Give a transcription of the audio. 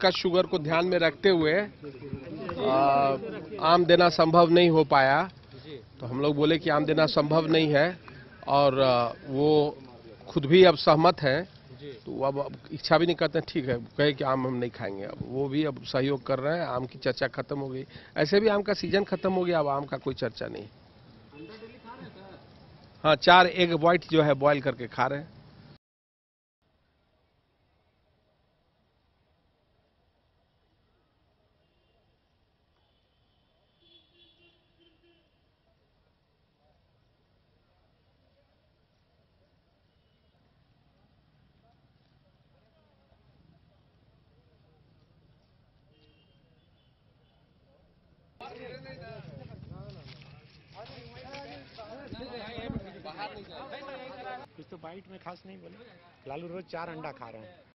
का शुगर को ध्यान में रखते हुए आ, आम देना संभव नहीं हो पाया। तो हम लोग बोले कि आम देना संभव नहीं है और वो खुद भी अब सहमत हैं। तो अब अब इच्छा भी नहीं करते ठीक है कहे कि आम हम नहीं खाएँगे। अब वो भी अब सहयोग कर रहे हैं आम की चर्चा खत्म हो गई। ऐसे भी आम का सीज़न खत्म हो गया अब आम का कोई चर्चा नहीं। हाँ चार एग व्हाइट जो है बॉईल करके खा रहे हैं। कुछ तो बाइट में खास नहीं बोले। लालू रोज चार अंडा खा रहे हैं।